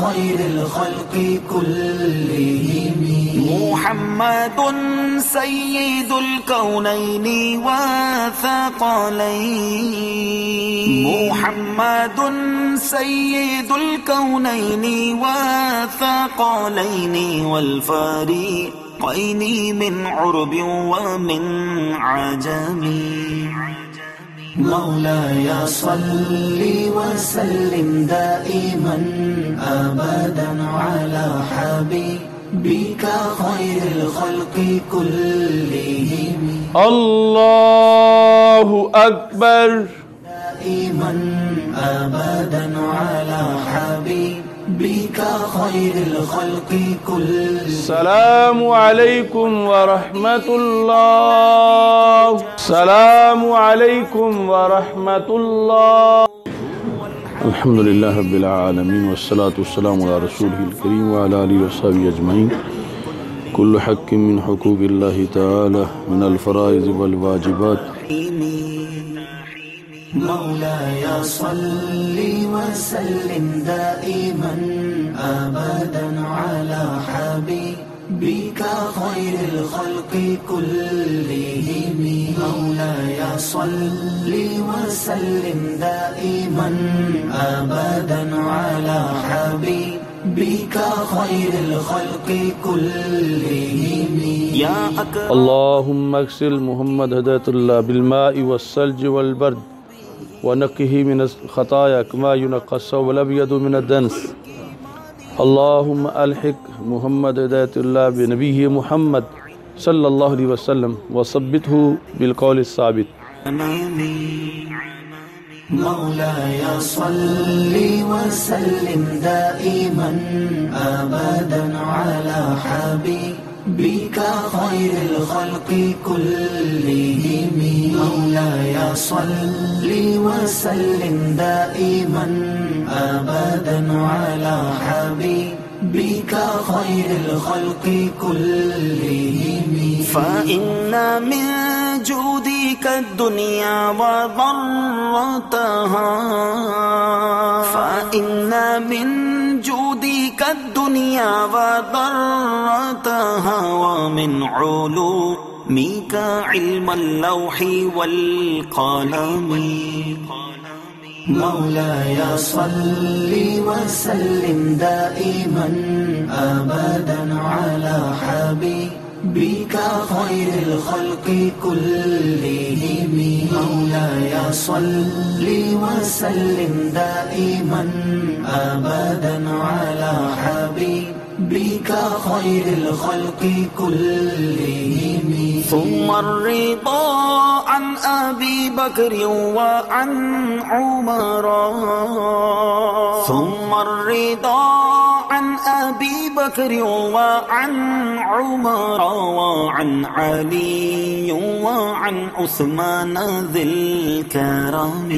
خير الخلق كلهم. محمد سيد الكونين والثقلين محمد سيد الكونين والثقلين والفريقين من عرب ومن عجم مولاي صل وسلم دائما ابدا على حبيبك خير الخلق كلهم. الله أكبر. دائما ابدا على حبيبك ربك خير الخلق كلهم السلام عليكم ورحمة الله السلام عليكم ورحمة الله الحمد لله رب العالمين والصلاة والسلام على رسوله الكريم وعلى آله وصحبه أجمعين كل حق من حقوق الله تعالى من الفرائض والواجبات مولاي صل وسلم دائما ابدا على حبيبك خير الخلق كلهم. مولاي صل وسلم دائما ابدا على حبيبك خير الخلق كلهم. يا أكرم اللهم اغسل محمد هداية الله بالماء والثلج والبرد. ونقه من الخطايا كما ينقى الثوب الأبيض من الدنس. اللهم ألحق محمد هداية الله بنبيه محمد صلى الله عليه وسلم وثبته بالقول الثابت. مولاي صل وسلم دائما ابدا على حبيبك خير الخلق كلهم. مولاي صل وسلم دائما أبدا على حبيبك خير الخلق كلهم. فإن من جودك الدنيا وضرتها. فإن من جودك الدنيا وضرتها ومن علومك علم اللوح والقلم. مولاي صل وسلم دائما ابدا على حبيبك. خير الخلق كلهم. مولاي صل وسلم دائما ابدا على حبيبك خير الخلق كلهم. ثم الرضا عن أبي بكر وعن عمر. ثم الرضا عن أبي بكر وعن عمر وعن علي وعن عثمان ذي الكرم